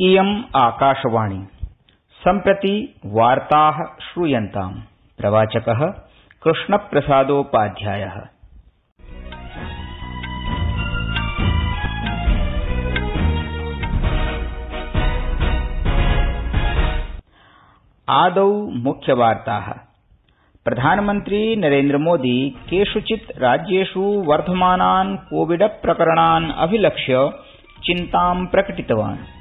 इयम् आकाशवाणी। सम्प्रति वार्ताः श्रूयन्ताम्। प्रवाचकः कृष्णप्रसादोपाध्यायः। आदौ मुख्यवार्ताः। प्रधानमन्त्री नरेन्द्रमोदी केषुचित् राज्येष् वर्धमानान् कोविड प्रकरणान् अभिलक्ष्य चिन्तां प्रकटितवान्।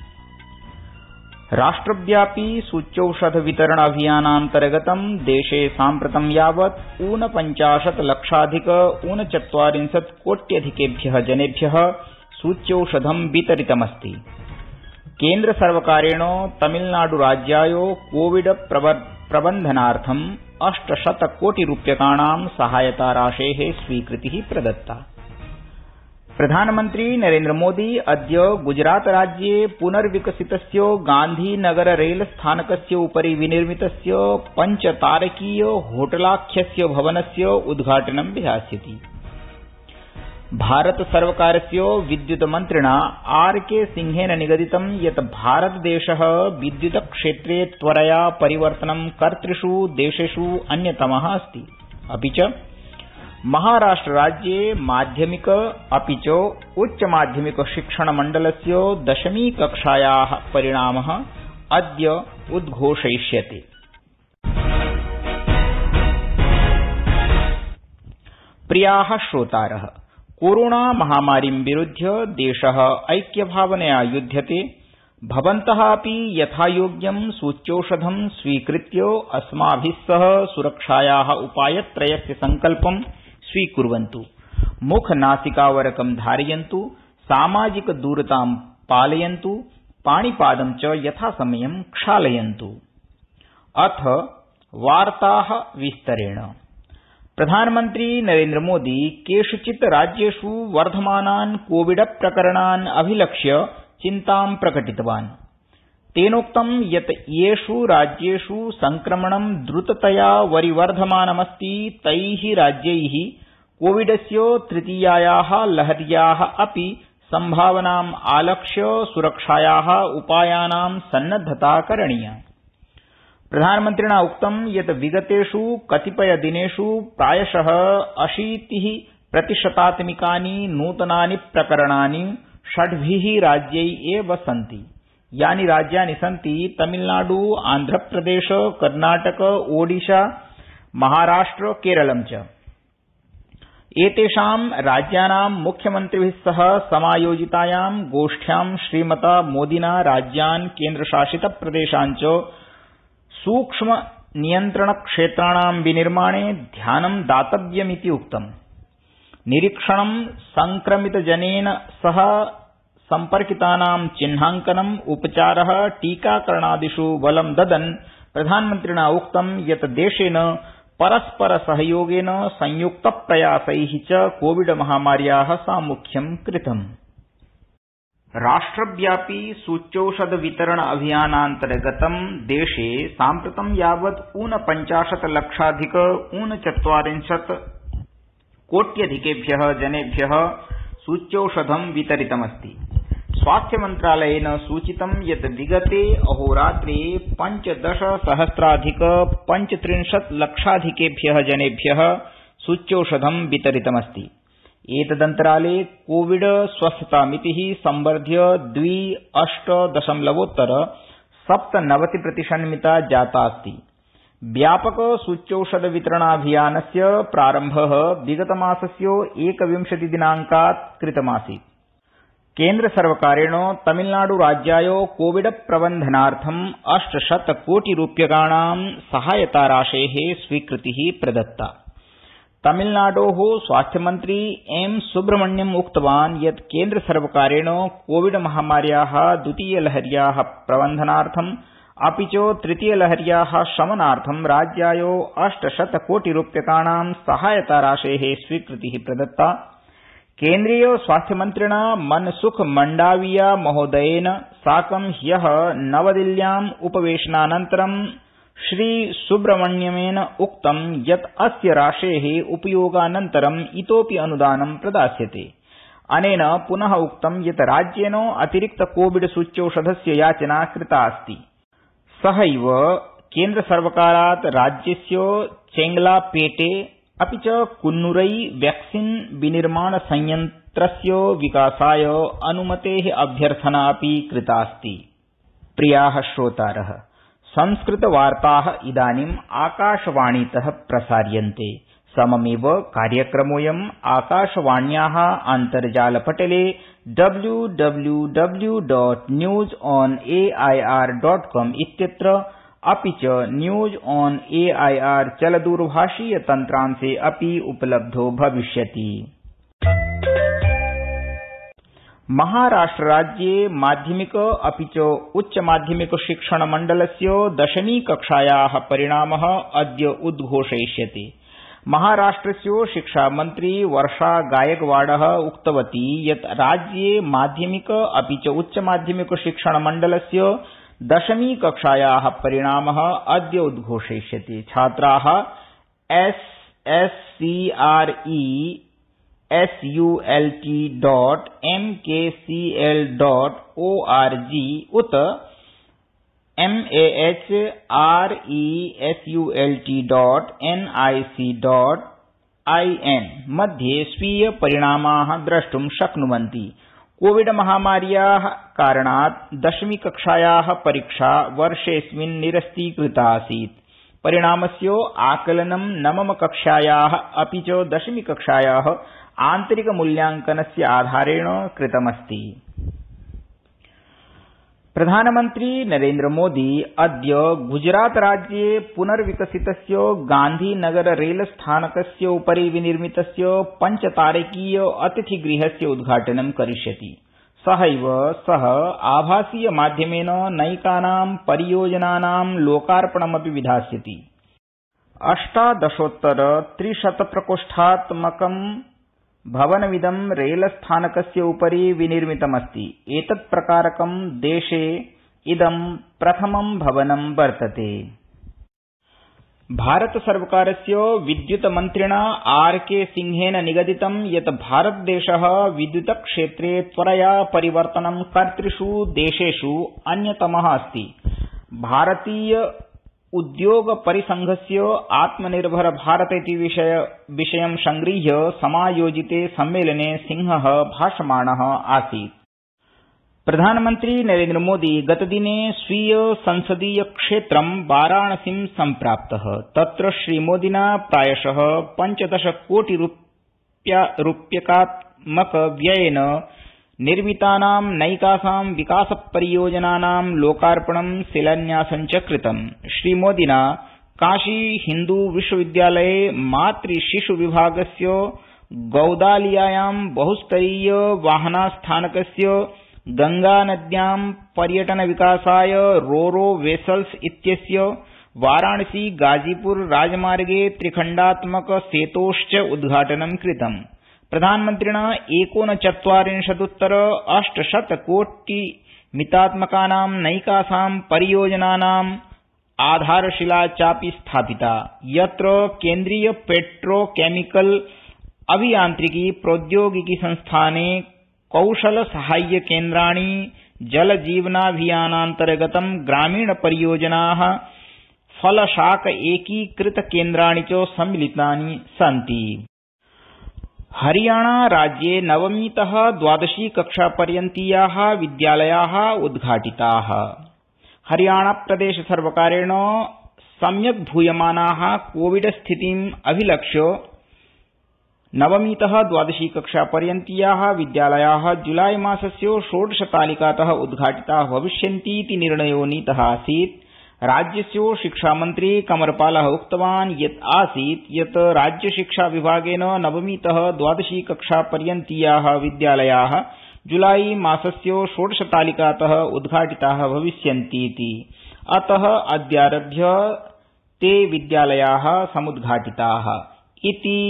राष्ट्रव्यापी सूच्यौषध वितरण अभियानान्तर्गतं देशे साम्प्रतं यावत् ऊनपञ्चाशत् लक्षाधिक ऊनचत्वारिंशत् कोट्यधिकेभ्य जनेभ्य सूच्यौषधं वितरितमस्ति। केन्द्रसर्वकारेण तमिलनाड्राज्याय कोविड प्रबन्धनार्थं अष्टशतकोटिरूप्यकाणां सहायताराशे स्वीकृति प्रदत्ता। प्रधानमन्त्री नरेन्द्रमोदी अद्य गुजरातराज्ये पुनर्विकसितस्य गांधीनगर रेलस्थानकस्य उपरि विनिर्मितस्य पञ्चतारकीय होटलाख्यस्य भवनस्य उद्घाटनं विधास्यति। भारतसर्वकारस्य विद्युतमन्त्रिणा आर के सिंहेन निगदितं यत् भारतदेश विद्युतक्षेत्रे त्वरया परिवर्तनं कर्तृष्, देशेष् अन्यतम अस्ति। अपि महाराष्ट्रराज्ये माध्यमिक अपि च उच्चमाध्यमिक शिक्षणमण्डलस्य दशमी कक्षाया परिणाम अद्य उद्घोषयिष्यते। प्रिया श्रोतार, कोरोना महामारीं विरुध्य देश ऐक्यभावनया युध्यते, भवन्त अपि यथायोग्यं सूच्यौषधं स्वीकृत्य अस्माभि सह सुरक्षाया उपायत्रयस्य सङ्कल्पं स्वीकुर्वन्तु मुखनासिकावरकं धारयन्तु सामाजिकदूरतां पालयन्तु पाणिपादं च यथासमयं क्षालयन्तु अथ वार्ताः विस्तरेण प्रधानमन्त्री नरेन्द्रमोदी केषुचित् राज्येष् वर्धमानान् कोविड प्रकरणान् अभिलक्ष्य चिन्तां प्रकटितवान् तेनोक्तं यत् येष् राज्येष् संक्रमणं द्रततया वरिवर्धमानमस्ति, तै राज्यै कोविडस्य तृतीयाया लहर्या अपि सम्भावनाम् आलक्ष्य सुरक्षाया उपायानां सन्नद्धता करणीया। प्रधानमन्त्रिणा उक्तं यत् विगतेष् कतिपयदिनेष् प्रायश अशीति प्रतिशतात्मिकानि नूतनानि प्रकरणानि षड्भि राज्यै एव सन्ति। यानि राज्यानि सन्ति तमिलनाड्, आन्ध्रप्रदेश, कर्नाटक, ओडिशा, महाराष्ट्र केरलं च। एतेषां राज्यानां मुख्यमन्त्रिभि सह समायोजितायां गोष्ठ्यां श्रीमता मोदिना राज्यान् केन्द्रशासित प्रदेशान् च सूक्ष्म नियन्त्रणक्षेत्राणां विनिर्माणे ध्यानं दातव्यमिति उक्तम्। निरीक्षणं संक्रमितजनेन सह सम्पर्कितानां चिन्हांकनम् उपचार टीकाकरणादिष् बलं ददन्। प्रधानमन्त्रिणा उक्तं यत् देशेन परस्पर सहयोगेन संयुक्तप्रयासै च कोविड महामार्या सामुख्यं कृतम्। राष्ट्रव्यापी सूच्यौषध वितरण अभियानान्तर्गतं देशे साम्प्रतं यावत् ऊनपञ्चाशत् लक्षाधिक ऊनचत्वारिंशत् कोट्यधिकेभ्य जनेभ्य सूच्यौषधं वितरितमस्ति। स्वास्थ्यमन्त्रालयेन सूचितं यत् विगते अहोरात्रे पञ्चदश सहस्राधिक पञ्चत्रिंशत् लक्षाधिकेभ्य जनेभ्य सूच्यौषधं वितरितमस्ति। एतदन्तराले कोविड स्वस्थतामिति संवर्ध्य द्वि अष्ट दशमलवोत्तर सप्तनवति प्रतिशन्मिता जातास्ति व्यापक सूच्यौषध वितरणाभियानस्य प्रारम्भ विगतमासस्य एकविंशति दिनांकात् कृतमासीत्। केन्द्रसर्वकारेण तमिलनाड्राज्याय कोविड प्रबन्धनार्थं अष्टशत कोटि रूप्यकाणां सहायताराशे स्वीकृति प्रदत्ता। तमिलनाडो स्वास्थ्यमन्त्री एम सुब्रह्मण्यम् उक्तवान् यत् केन्द्रसर्वकारेण कोविड महामार्या द्वितीयलहर्या प्रबन्धनार्थं अपि च तृतीयलहर्या शमनार्थं राज्याय अष्टशत कोटि रूप्यकाणां सहायताराशे स्वीकृति प्रदत्ता। केंद्रीय स्वास्थ्यमन्त्रिणा मनसुख मंडाविया महोदयेन साकं ह्य नवदिल्ल्याम् उपवेशनानन्तरं श्रीसुब्रह्मण्यमेन उक्तं यत् अस्य राशे उपयोगानन्तरं इतोऽपि अनुदानं प्रदास्यते। अनेन पुनः उक्तं यत् राज्येन अतिरिक्त कोविड सूच्यौषधस्य याचना कृता अस्ति। सहैव केन्द्रसर्वकारात् राज्यस्य चेंगलापेटे अपि च कुन्नुरै वैक्सीन विनिर्माण संयन्त्रस्य विकासाय अनुमतेः अभ्यर्थना अपि कृतास्ति। प्रियाः श्रोतारः संस्कृतवार्ताः इदानीम् आकाशवाणीतः प्रसार्यन्ते। सममेव कार्यक्रमोऽयम् आकाशवाण्याः अन्तर्जालपटले W W W dot news on AIR dot com इत्यत्र अपि च न्यूज़ ऑन एआईआर चलदूरभाषीय तन्त्रांशे अपि उपलब्धो भविष्यति। महाराष्ट्रराज्ये माध्यमिक अपि च उच्चमाध्यमिक शिक्षण मण्डलस्य दशमी कक्षायाः परिणामः अद्य उद्घोषयिष्यते। महाराष्ट्रस्य शिक्षामन्त्री वर्षा गायकवाड उक्तवती यत् राज्ये माध्यमिक अपि च उच्चमाध्यमिक शिक्षण मण्डलस्य दशमी कक्षायाः परिणामः अद्य उद्घोषयिष्यते। छात्राः sscresult dot MKCL dot org उत mahresult dot N I C dot in मध्ये स्वीय परिणामाः द्रष्टुं शक्नुवन्ति। कोविड महामार्याः कारणात् दशमी कक्षायाः परीक्षा वर्षेऽस्मिन् निरस्तीकृता आसीत् परिणामस्य आकलनं नवम कक्षाया, अपि च दशमी कक्षायाः आन्तरिक मूल्यांकनस्य आधारेण कृतमस्ति। प्रधानमन्त्री नरेन्द्रमोदी अद्य गुजरातराज्ये पुनर्विकसितस्य गांधीनगर रेलस्थानकस्य उपरि विनिर्मितस्य पञ्चतारकीय अतिथिगृहस्य उद्घाटनं करिष्यति। सहैव स आभासीय माध्यमेन नैकानां परियोजनानां लोकार्पणमपि विधास्यति। अष्टादशोत्तर त्रिशतप्रकोष्ठात्मकं भवनमिदं रेलस्थानकस्य उपरि विनिर्मितमस्ति। एतत्प्रकारकं देशे इदं प्रथमं भवनं वर्तते। भारतसर्वकारस्य विद्युतमन्त्रिणा आर के सिंहेन निगदितं यत् भारतदेश विद्युतक्षेत्रे त्वरया परिवर्तनं कर्तृष् देशेष् अन्यतम अस्ति। भारतीय उद्योग परिसंघस्य आत्मनिर्भर भारत इति विषयं संगृह्य समायोजिते सम्मेलने सिंह भाषमाण आसीत्। प्रधानमन्त्री नरेन्द्रमोदी गतदिने स्वीय संसदीय क्षेत्रं वाराणसीं सम्प्राप्त। तत्र श्रीमोदिना प्रायश पञ्चदश कोटि रूप्यकात्मक व्ययेन निर्मितानां नैकासां विकास परियोजनानां लोकार्पणं शिलान्यासं च कृतम् श्रीमोदिना, काशी हिंदू विश्वविद्यालये मातृ शिश् विभागस्य गौदालियायां बहुस्तरीय वाहनास्थानकस्य, गंगानद्यां पर्यटन विकासाय रो रो वेसल्स इत्यस्य, वाराणसी गाजीपुर राजमार्गे त्रिखण्डात्मक सेतोश्च उद्घाटनं कृतम्। प्रधानमन्त्रिणा एकोनचत्वारिंशदुत्तर अष्टशत कोटि मितात्मकानां नैकासां परियोजनानाम् आधारशिला चापि स्थापिता यत्र केंद्रीय पेट्रो केमिकल अभियान्त्रिकी प्रौद्योगिकी संस्थाने कौशल साहाय्य केन्द्राणि जल जीवनाभियानान्तर्गतं ग्रामीण परियोजनाः फलशाक एकीकृत केन्द्राणि च सम्मिलितानि सन्ति। हरियाणा राज्ये नवमीत द्वादशी कक्षापर्यन्तीया विद्यालया उद्घाटिता। हरियाणा प्रदेश सर्वकारेण सम्यक् भूयमाना कोविड स्थितिम् अभिलक्ष्य नवमीत द्वादशी कक्षापर्यन्तीया विद्यालया जुलाई मासस्य षोडशतालिकात उद्घाटिता भविष्यन्तीति निर्णयो नीत आसीत्। राज्यस्य शिक्षामन्त्री कमरपाल उक्तवान् यत् आसीत् यत् राज्यशिक्षा विभागेन नवमीत द्वादशी कक्षापर्यन्तीया विद्यालया जुलाई मासस्य षोडशतालिकात उद्घाटिता भविष्यन्तीति। अत अद्यारभ्य ते विद्यालया समुद्घाटिता। इति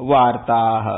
वार्ताः।